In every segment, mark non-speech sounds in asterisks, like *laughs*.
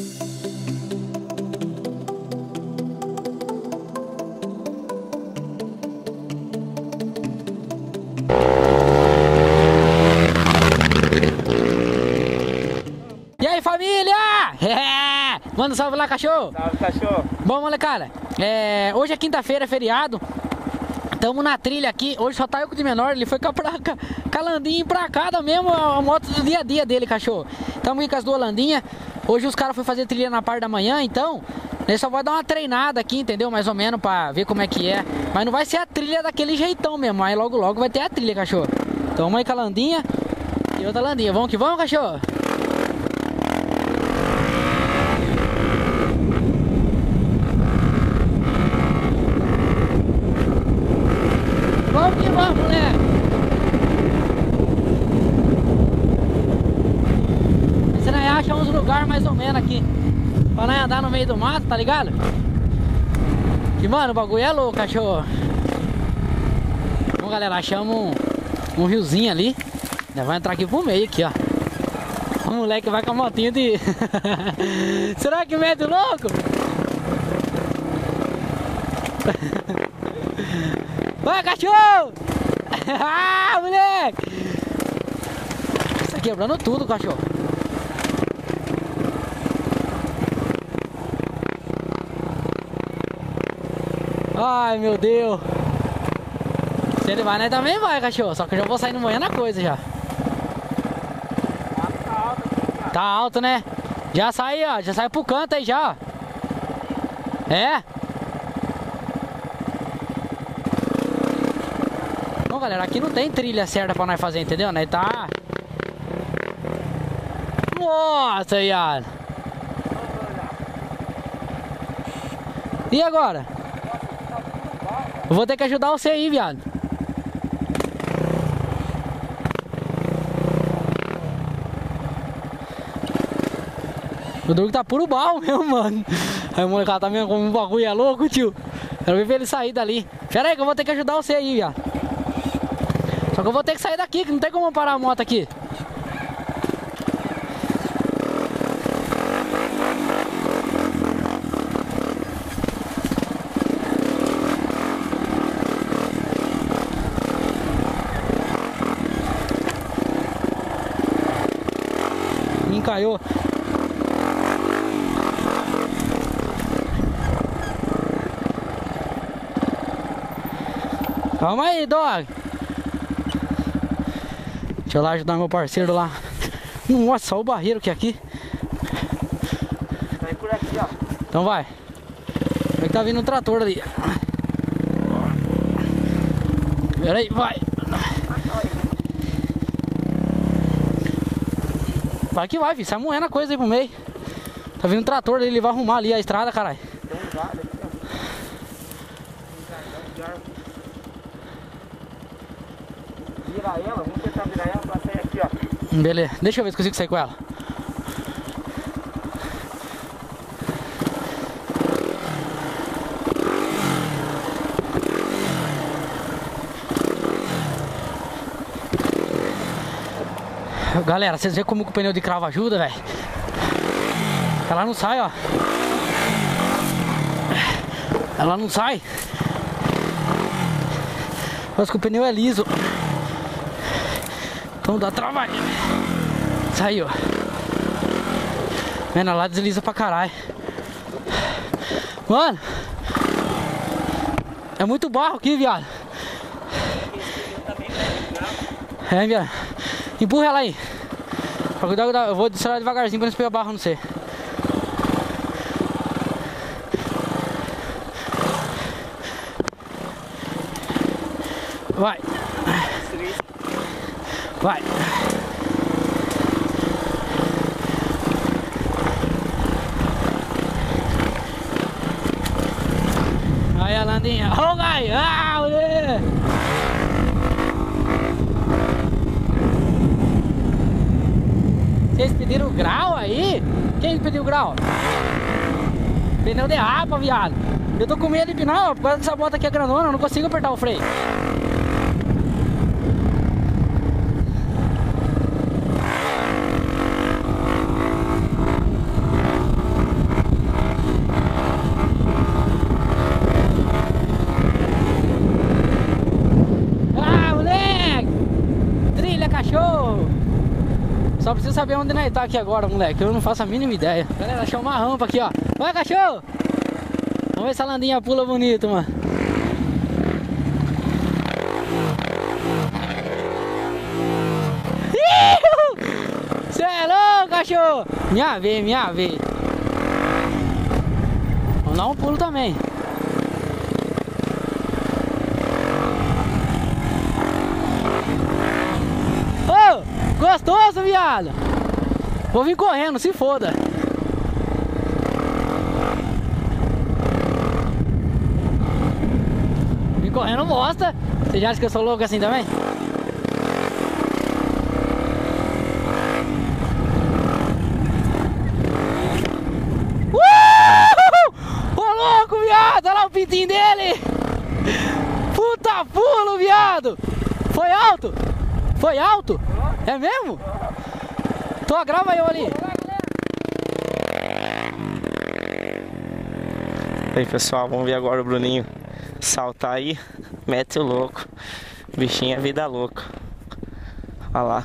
E aí, família? *laughs* É! Manda um salve lá, cachorro! Salve, cachorro. Bom, molecada, é, hoje é quinta-feira, é feriado. Tamo na trilha aqui. Hoje só tá eu com o de menor. Ele foi com a, pra, com a landinha empracada mesmo, a moto do dia a dia dele, cachorro. Tamo aqui com as duas landinhas. Hoje os caras foram fazer trilha na parte da manhã, então ele só vai dar uma treinada aqui, entendeu? Mais ou menos pra ver como é que é. Mas não vai ser a trilha daquele jeitão mesmo. Aí logo logo vai ter a trilha, cachorro. Então vamos aí com a landinha e outra landinha. Vamos que vamos, cachorro? Vamos que vamos, moleque! Você não mais ou menos aqui Pra nós andar no meio do mato, tá ligado? Que mano, o bagulho é louco, cachorro Bom galera, achamos um, um riozinho ali Nós vamos entrar aqui pro meio aqui, ó O moleque vai com a motinha de... *laughs* Será que mete o louco? *laughs* Vai, cachorro! *laughs* ah, moleque! Tá quebrando tudo, cachorro. Ai, meu Deus! Se ele vai, nós também vai, cachorro. Só que eu já vou sair no manhã na coisa já. Tá alto, né? Já sai, ó. Já sai pro canto aí já. É? Bom, galera, aqui não tem trilha certa pra nós fazer, entendeu? Né? Tá... Nossa, Ian. E agora? Eu vou ter que ajudar você aí, viado. O Doug tá puro barro *laughs* mesmo, mano. Aí o molecada tá vendo como o bagulho é louco, tio. Quero ver ele sair dali. Pera aí que eu vou ter que ajudar você aí, viado. Só que eu vou ter que sair daqui, que não tem como parar a moto aqui. Calma aí, dog. Deixa eu lá ajudar meu parceiro lá. Nossa, olha o barreiro que é aqui. Vai por aqui, ó. Então vai. Como é que tá vindo um trator ali? Pera aí, vai. Vai que vai, filho. Sai moendo a coisa aí pro meio. Tá vindo um trator ali, ele vai arrumar ali a estrada, caralho. Tem um galho aqui, ó. Vira virar ela pra sair aqui, ó. Beleza, deixa eu ver se consigo sair com ela. Galera, vocês veem como o pneu de cravo ajuda, velho? Ela não sai, ó. Ela não sai. Mas que o pneu é liso. Então dá trabalho. Saiu. Mano, lá desliza pra caralho. Mano. É muito barro aqui, viado. É, viado. Empurra ela aí. Eu vou acelerar devagarzinho pra não pegar barro, não sei. Vai. Vai. Aí a landinha. Ô, gai! Ah, moleque! Vocês pediram grau aí? Quem pediu grau? Pneu de rapa, viado. Eu tô com medo de pinar, ó, por causa dessa bota aqui é grandona, eu não consigo apertar o freio. Só preciso saber onde nós tá aqui agora, moleque. Eu não faço a mínima ideia. Galera, achei uma rampa aqui, ó. Vai, cachorro! Vamos ver se a landinha pula bonito, mano. Você é louco, cachorro! Minha vez, minha vez. Vamos dar um pulo também. Ô, gostoso, viado! Vou vir correndo, se foda. Vim correndo bosta. Você já acha que eu sou louco assim também? Pintinho dele! Puta pulo, viado! Foi alto? Foi alto? É mesmo? Tô, grava eu ali. Aí pessoal, vamos ver agora o Bruninho saltar aí, mete o louco. Bichinho é vida louca. Olha lá.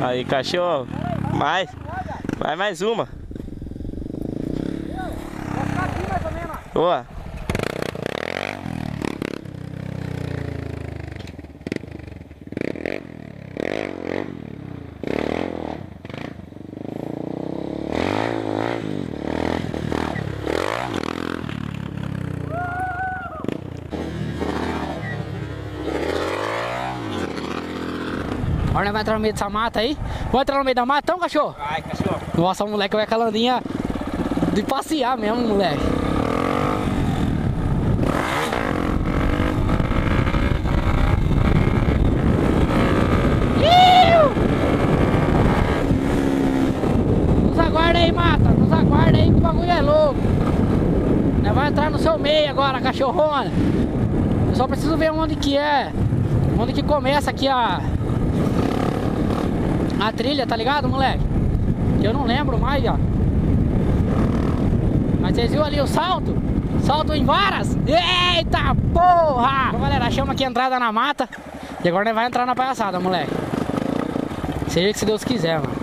Aí cachorro, mais, vai mais uma. Boa. Agora vai entrar no meio dessa mata aí. Vou entrar no meio da mata, então, cachorro? Vai, cachorro. Nossa, o moleque vai com a landinha de passear mesmo, moleque. Iu! Nos aguarda aí, mata. Nos aguarda aí que o bagulho é louco. Nós vai entrar no seu meio agora, cachorrona. Eu só preciso ver onde que é. Onde que começa aqui a. A trilha, tá ligado, moleque? Que eu não lembro mais, ó. Mas vocês viram ali o salto? Salto em varas? Eita porra! Galera, achamos aqui a entrada na mata. E agora nós vai entrar na palhaçada, moleque. Seja que se Deus quiser, mano.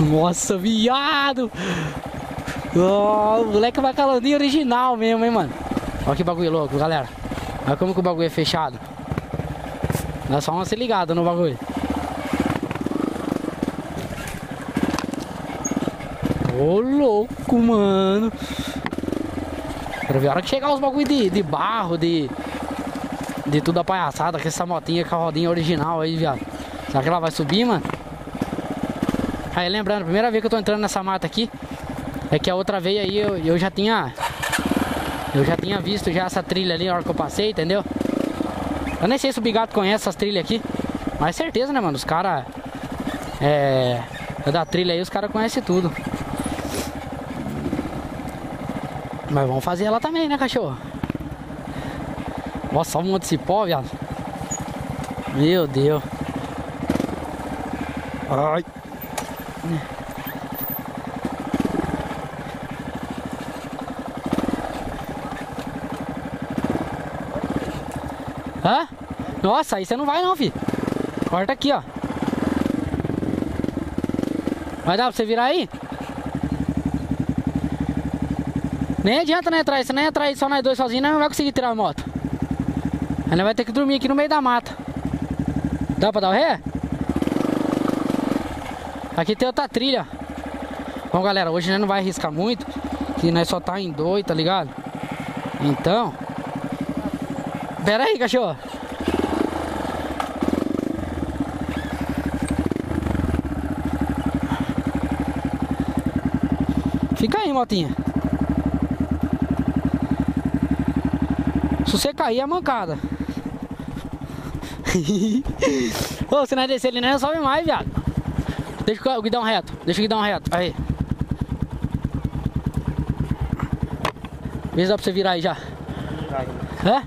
Nossa, viado! Oh, o moleque vai calandinho original mesmo, hein, mano. Olha que bagulho louco, galera. Olha como que o bagulho é fechado. Nós só vamos ser ligados no bagulho. Ô louco, mano. Quero ver a hora que chegar os bagulho de, de barro, de. De tudo a palhaçada, com essa motinha com a rodinha original aí, viado. Será que ela vai subir, mano? Aí lembrando, primeira vez que eu tô entrando nessa mata aqui, é que a outra vez aí eu, eu já tinha. Eu já tinha visto já essa trilha ali na hora que eu passei, entendeu? Eu nem sei se o Bigato conhece essas trilhas aqui. Mas certeza, né, mano? Os caras. É. é Da trilha aí, os caras conhecem tudo. Mas vamos fazer ela também, né, cachorro? Nossa, só um monte de cipó, viado. Meu Deus. Ai. Hã? Nossa, aí você não vai não, filho. Corta aqui, ó. Vai dar pra você virar aí? Nem adianta né entrar, se nem aí só nós dois sozinhos, nós não vai conseguir tirar a moto. Aí vai ter que dormir aqui no meio da mata. Dá pra dar o ré? Aqui tem outra trilha. Bom, galera, hoje nós não vai arriscar muito, que nós só tá em dois, tá ligado? Então... Pera aí, cachorro. Fica aí, motinha. Se você cair, é mancada. *laughs* Ô, se nós descer ali, não sobe mais, viado. Deixa o guidão reto. Deixa o guidão reto. Aí. Vê se dá pra você virar aí já. É?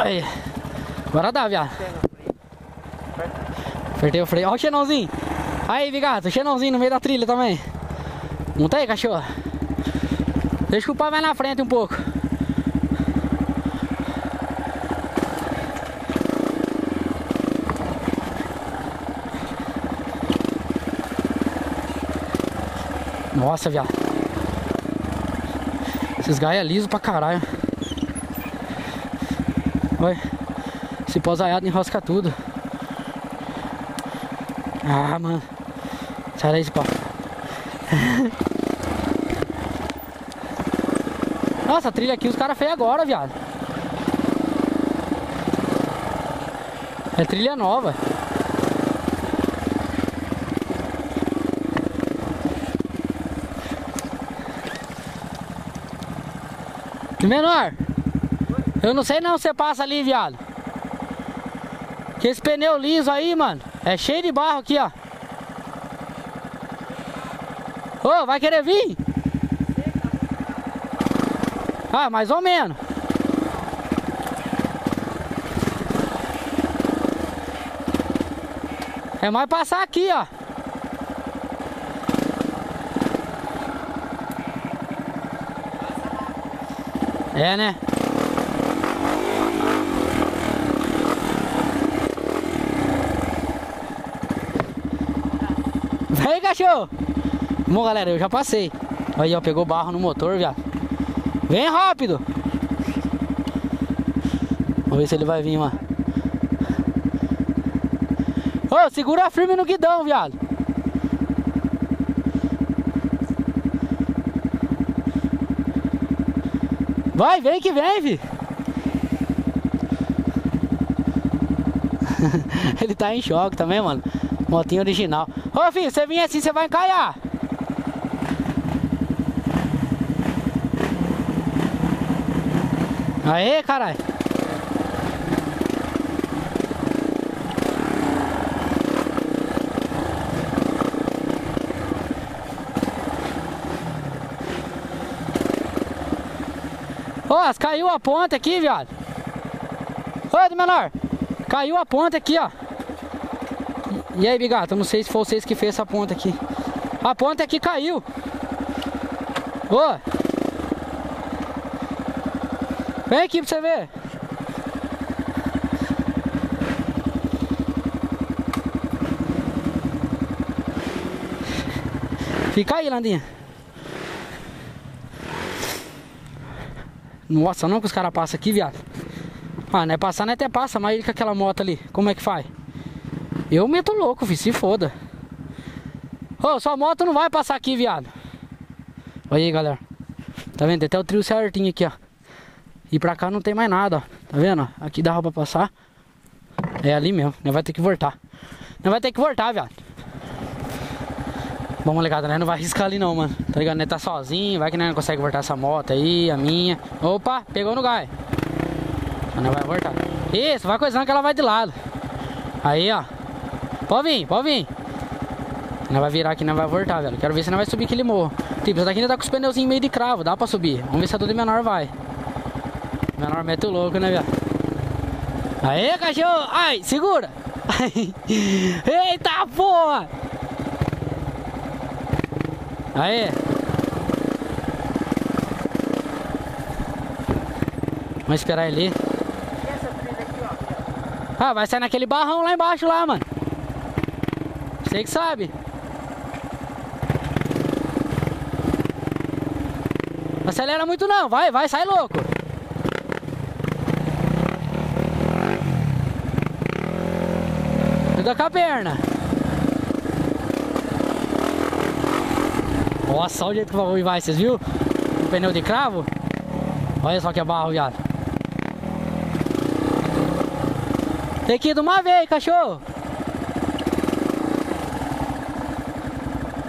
Aí. Agora dá, viado. Apertei o freio. Ó o xenãozinho. Aí, vigato. Xenãozinho no meio da trilha também. Monta aí, cachorro. Deixa que o pai vai na frente um pouco. Nossa, viado. Esses gaia é liso pra caralho. Olha. Esse posaiado enrosca tudo. Ah, mano. Sai daí, esse pau. *laughs* Nossa, a trilha aqui os caras fez agora, viado. É trilha nova. Menor. Eu não sei não se você passa ali, viado. Que esse pneu liso aí, mano, é cheio de barro aqui, ó. Ô, vai querer vir? Ah, mais ou menos. É mais passar aqui, ó. É, né? Vem, cachorro! Bom, galera, eu já passei. Aí, ó, pegou barro no motor, viado. Vem rápido! Vamos ver se ele vai vir, mano. Ô, segura firme no guidão, viado. Vai, vem que vem, vi. *laughs* Ele tá em choque também, mano. Motinho original. Ô, filho, você vir assim, você vai encalhar. Aê, caralho. Ó, caiu a ponta aqui, viado. Ô, de menor. Caiu a ponta aqui, ó. E aí, bigato? Eu não sei se foi vocês que fez essa ponta aqui. A ponta aqui caiu. Ô. Vem aqui pra você ver. Fica aí, Landinha. Nossa, não que os caras passam aqui, viado. Ah, não é passar, não é até passa, mas ele com aquela moto ali, como é que faz? Eu meto louco, filho, se foda. Ô, sua moto não vai passar aqui, viado. Olha aí, galera. Tá vendo? Tem até o trio certinho aqui, ó. E pra cá não tem mais nada, ó. Tá vendo? Aqui dá pra passar. É ali mesmo. Não vai ter que voltar. Não vai ter que voltar, viado. Bom, molecada, né? Não vai arriscar ali não, mano. Tá ligado? Né? Tá sozinho. Vai que né, não consegue voltar essa moto aí, a minha. Opa, pegou no gai. Não vai voltar. Isso, vai coisando que ela vai de lado. Aí, ó. Pode vir, pode vir. Não vai virar aqui, não vai voltar, velho. Quero ver se não vai subir aquele morro. Tipo, essa daqui ainda tá com os pneuzinhos meio de cravo, dá pra subir. Vamos ver se a do menor vai. Menor mete o louco, né, velho? Aê, cachorro! Ai, segura! *laughs* Eita porra! Aê! Vamos esperar ele. Ah, vai sair naquele barrão lá embaixo lá, mano. Você que sabe. Não acelera muito não, vai, vai, sai louco. Cuida com a perna. Olha o jeito que o bagulho vai, vocês viu? O pneu de cravo. Olha só que é barro, viado. Tem que ir de uma vez, cachorro.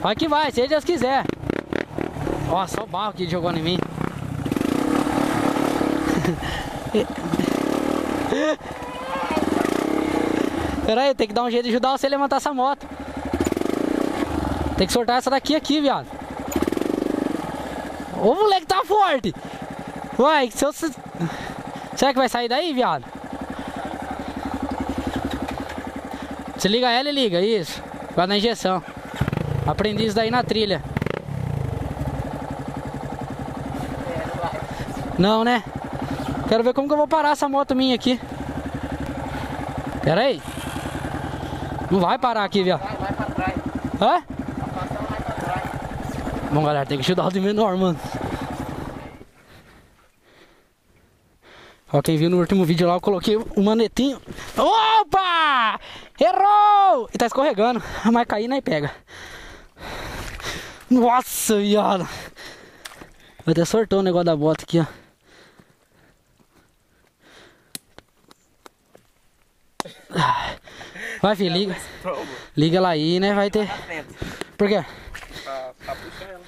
Vai que vai, se Deus quiser. Ó, só o barro que jogou em mim. *laughs* Pera aí, tem que dar um jeito de ajudar você a levantar essa moto. Tem que soltar essa daqui aqui, viado. Ô moleque tá forte. Uai, se eu... Será que vai sair daí, viado? Você liga ela e liga, isso. Vai na injeção. Aprendi isso daí na trilha. Não, né? Quero ver como que eu vou parar essa moto minha aqui. Pera aí. Não vai parar aqui, viado. Vai, vai pra trás. Hã? A passão vai pra trás. Bom, galera, tem que ajudar o de menor, mano. Ó, quem viu no último vídeo lá, eu coloquei o manetinho. Opa! Errou! E tá escorregando. Mas cair, nem pega. Nossa, viado. Até sortou o negócio da bota aqui, ó. Vai, filho, liga. Liga ela aí, né? Vai ter. Por quê? Pra, pra puxar ela.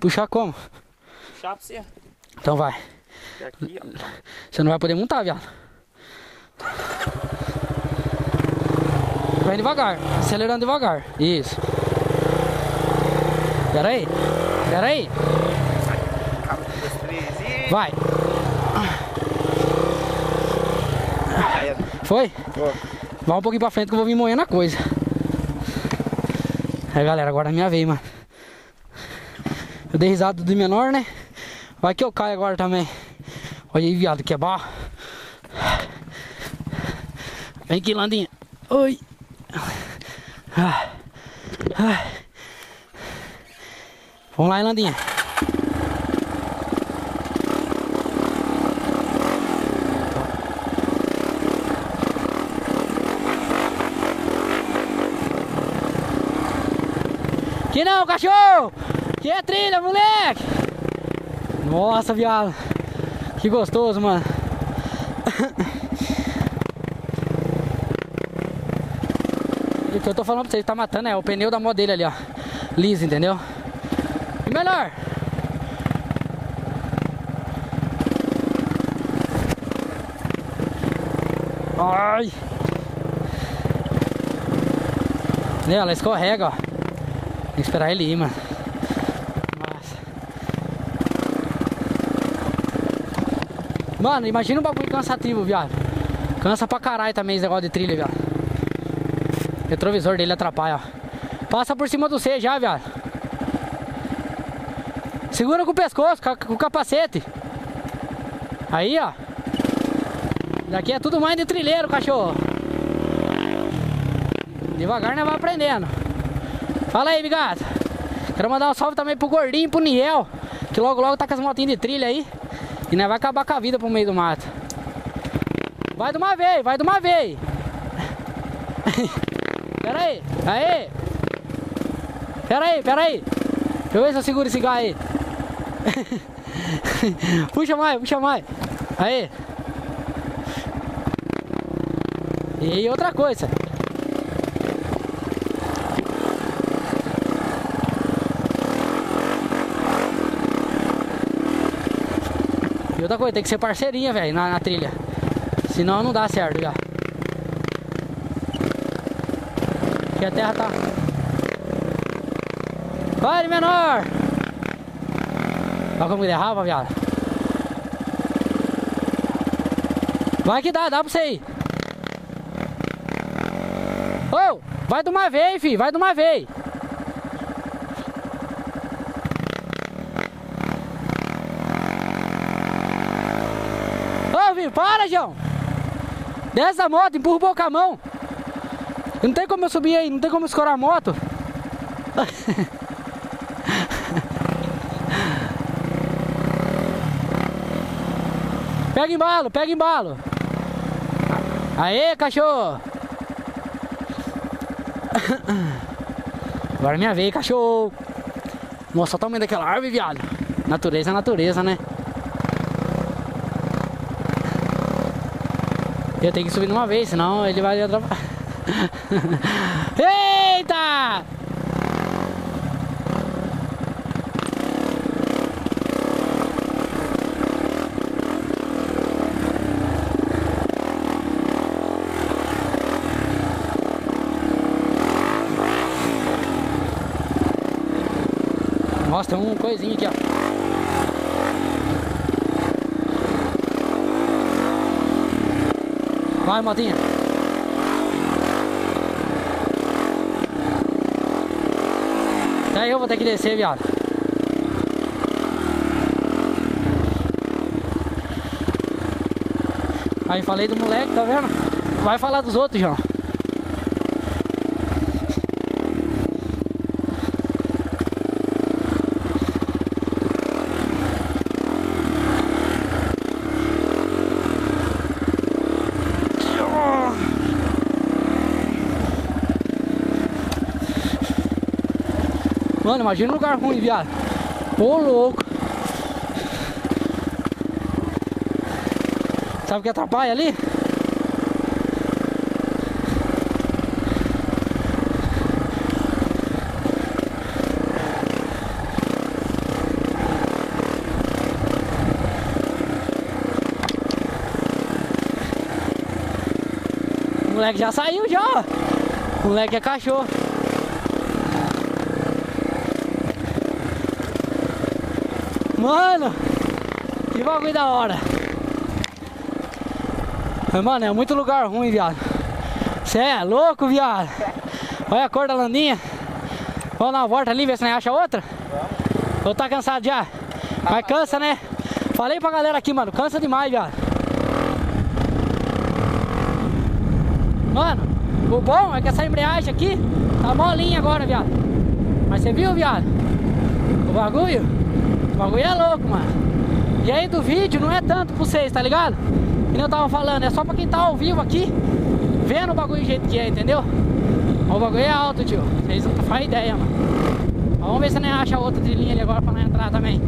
Puxar como? Puxar pra você. Então vai. E aqui, ó. Você não vai poder montar, viado. Vai devagar, acelerando devagar. Isso. Pera aí. Pera aí. Dois, três. Vai. Foi? Vai um pouquinho pra frente que eu vou vir moendo a coisa. Aí galera, agora é minha vez, mano. Eu dei risada do menor, né? Vai que eu caio agora também. Olha aí, viado, que é barro. Vem aqui, Landinha. Oi. Vamos lá, Landinha. Que não, cachorro! Que é trilha, moleque! Nossa, viado! Que gostoso, mano! O que eu tô falando pra vocês, tá matando é o pneu da moto dele ali, ó. Liso, entendeu? E melhor! Ai! Ela escorrega, ó. Tem que esperar ele ir, mano. Nossa. Mano, imagina um bagulho cansativo, viado. Cansa pra caralho também esse negócio de trilha, viado. Retrovisor dele atrapalha, ó. Passa por cima do C já, viado. Segura com o pescoço, com, com o capacete. Aí, ó. Daqui é tudo mais de trilheiro, cachorro. Devagar nós vai aprendendo. Fala aí, bigado. Quero mandar um salve também pro Gordinho e pro Niel. Que logo logo tá com as motinhas de trilha aí. E nós vai acabar com a vida pro meio do mato. Vai de uma vez, vai de uma vez. *laughs* Pera aí, aí. Pera aí, pera aí. Deixa eu ver se eu seguro esse gás aí. *laughs* puxa mais, puxa mais. Aí. E outra coisa. Coisa, tem que ser parceirinha, velho, na, na trilha. Senão não dá certo já. Aqui a terra tá. Vai, menor! Olha como derrapa, viado. Vai que dá, dá pra você ir. Ô, vai de uma vez, filho, vai de uma vez. Para, João. Desce a moto, empurra o boca a mão. Não tem como eu subir aí, não tem como escorar a moto. *laughs* Pega embalo, pega embalo. Aê, cachorro. *coughs* Agora é minha vez, cachorro. Nossa, o tamanho daquela árvore, viado. Natureza é natureza, né? Eu tenho que subir numa vez, senão ele vai atrapalhar. *laughs* Eita! Nossa, tem um coisinho aqui, ó. Vai, motinha. Até eu vou ter que descer, viado. Aí falei do moleque, tá vendo? Vai falar dos outros, João. Mano, imagina um lugar ruim, viado. Ô, louco. Sabe o que atrapalha ali? O moleque já saiu já, ó. O moleque é cachorro. Mano, que bagulho da hora. Mano, é muito lugar ruim, viado. Cê é louco, viado. Olha a cor da landinha. Vamos dar uma volta ali, ver se nós acha outra? Vamos. Ou tá cansado já? Mas cansa, né? Falei pra galera aqui, mano, cansa demais, viado. Mano, o bom é que essa embreagem aqui tá molinha agora, viado. Mas você viu, viado? O bagulho? Bagulho é louco, mano. E aí do vídeo não é tanto pra vocês, tá ligado? E eu tava falando, é só pra quem tá ao vivo aqui, vendo o bagulho do jeito que é, entendeu? O bagulho é alto, tio. Vocês não fazem ideia, mano. Vamos ver se nós acha outra trilhinha ali agora pra nós entrar também.